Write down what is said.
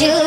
you.